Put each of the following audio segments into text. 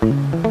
Thank you.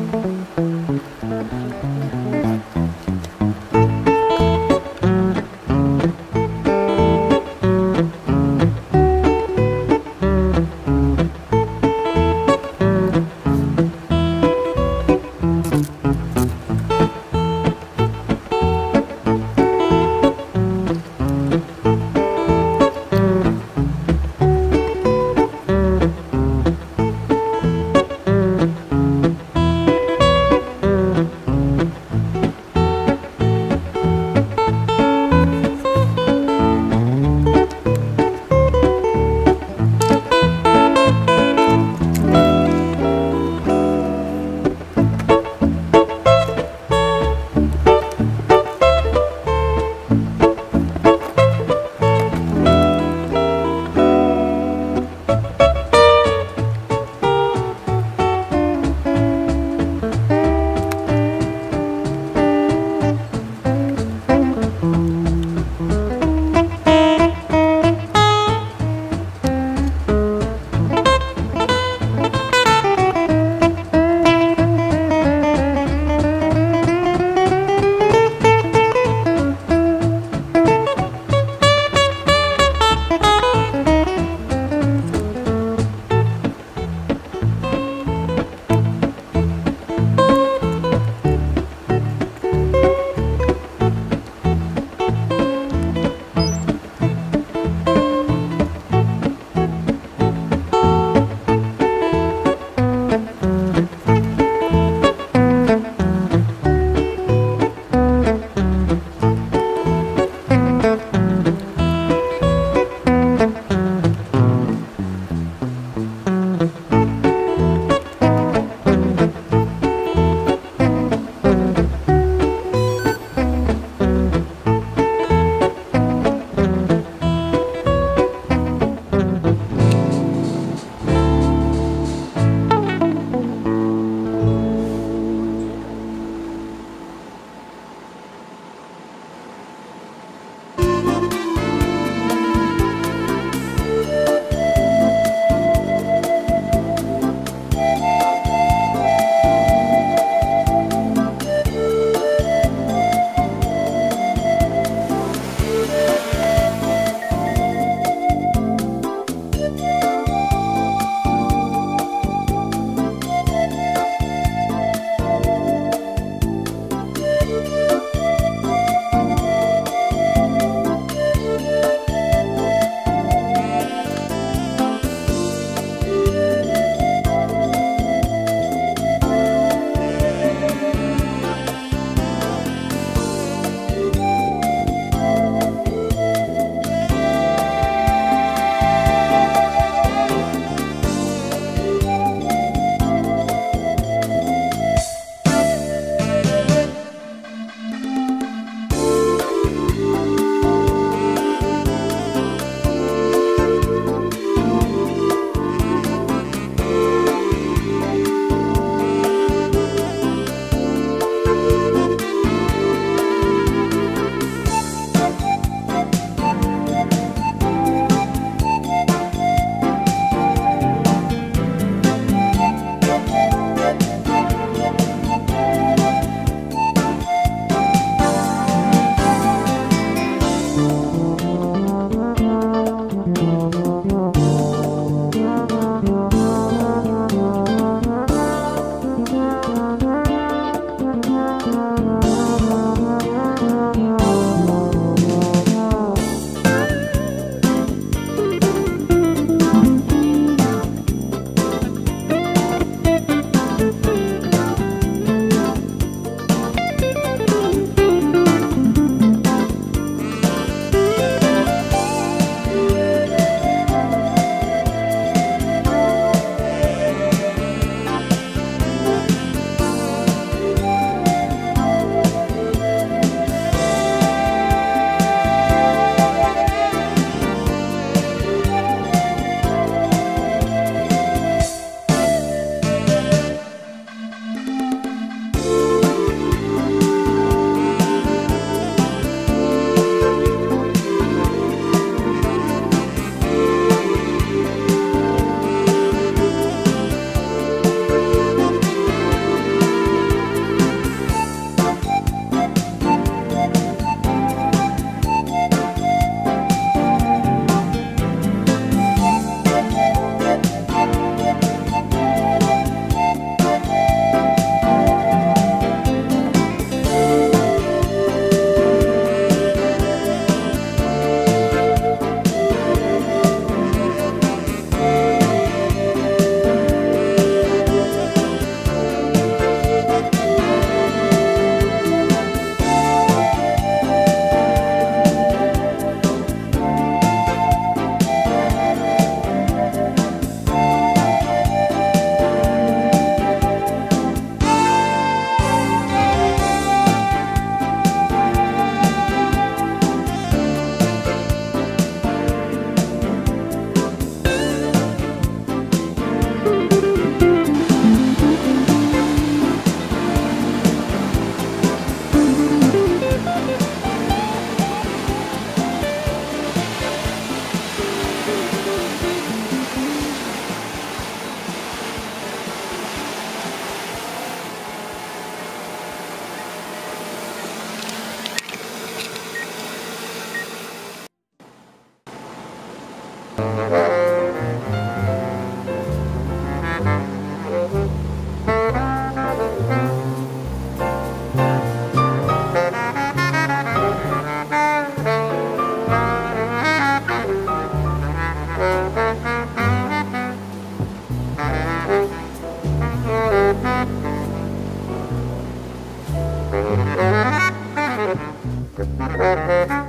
Thank